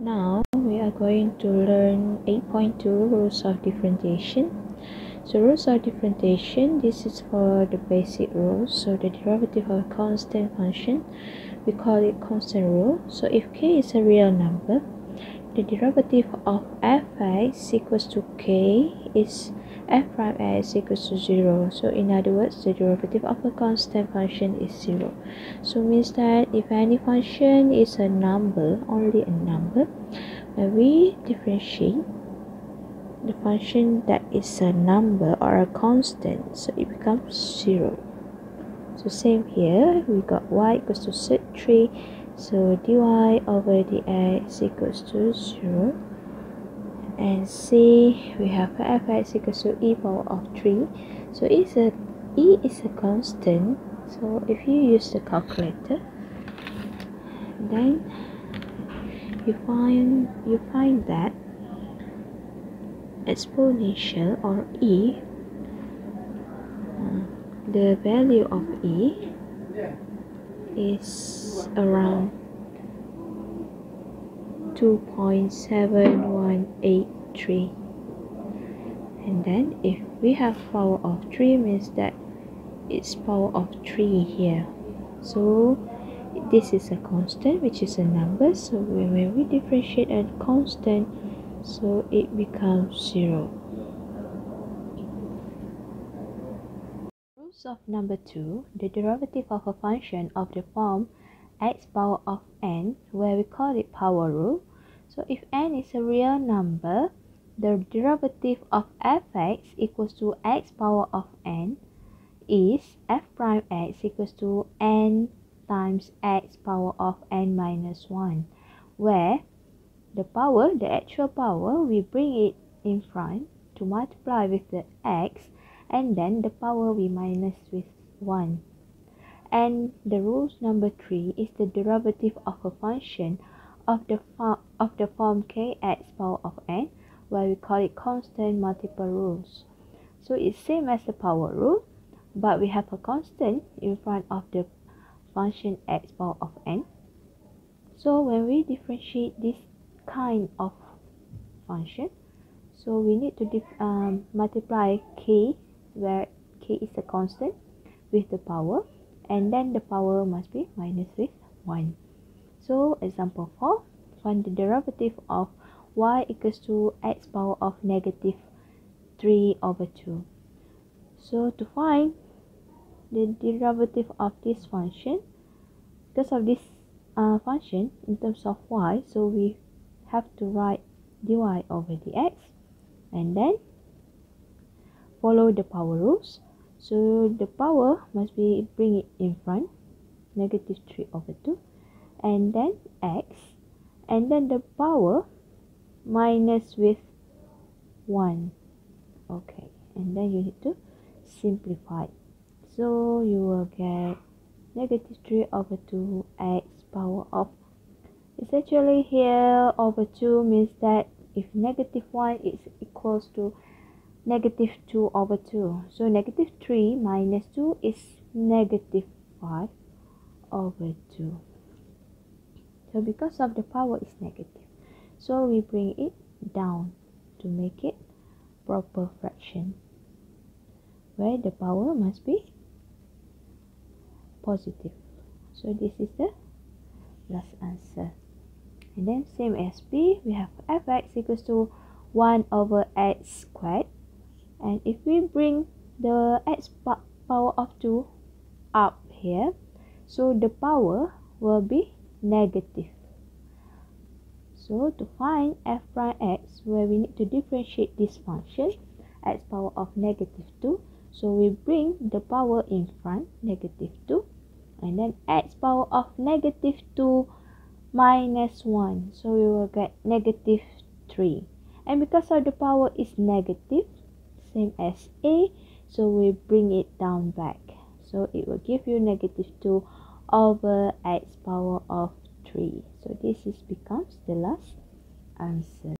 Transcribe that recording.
Now we are going to learn 8.2 rules of differentiation. So rules of differentiation, this is for the basic rules. So the derivative of a constant function, we call it constant rule. So if k is a real number, the derivative of fx equals to k is f prime x equals to 0 so in other words the derivative of a constant function is 0 so means that if any function is a number only a number when we differentiate the function that is a number or a constant so it becomes 0 so same here. We got y equals to 3 so dy over dx equals to 0 and c we have fx equals to e power of 3 so it's a e is a constant. So if you use the calculator then you find you find that exponential or e uh, the value of e is around 2.7183 and then if we have power of 3 means that it's power of 3 here. So this is a constant which is a number. So when we differentiate a constant so it becomes 0 rules of number 2 the derivative of a function of the form x power of n where we call it power rule so if n is a real number, the derivative of fx equals to x power of n is f prime x equals to n times x power of n minus 1, where the power, the actual power, we bring it in front to multiply with the x and then the power we minus with 1. And the rules number 3 is the derivative of a function of the form of the form kx power of n where we call it constant multiple rules. So it's same as the power rule but we have a constant in front of the function x power of n. So when we differentiate this kind of function so we need to um, multiply k where k is a constant with the power and then the power must be minus with 1. So example 4, find the derivative of y equals to x power of negative 3 over 2. So to find the derivative of this function, because of this uh, function in terms of y, so we have to write dy over dx and then follow the power rules. So the power must be bring it in front, negative 3 over 2 and then x and then the power minus with 1 okay and then you need to simplify so you will get negative 3 over 2 x power of it's actually here over 2 means that if negative 1 is equals to negative 2 over 2 so negative 3 minus 2 is negative 5 over 2 so because of the power is negative so we bring it down to make it proper fraction where the power must be positive. So this is the last answer. And then same as b we have fx equals to 1 over x squared and if we bring the x power of 2 up here so the power will be negative. So to find f prime x, where we need to differentiate this function, x power of negative 2, so we bring the power in front, negative 2, and then x power of negative 2 minus 1, so we will get negative 3. And because of the power is negative, same as a, so we bring it down back. So it will give you negative 2 over x power of 3 so this is becomes the last answer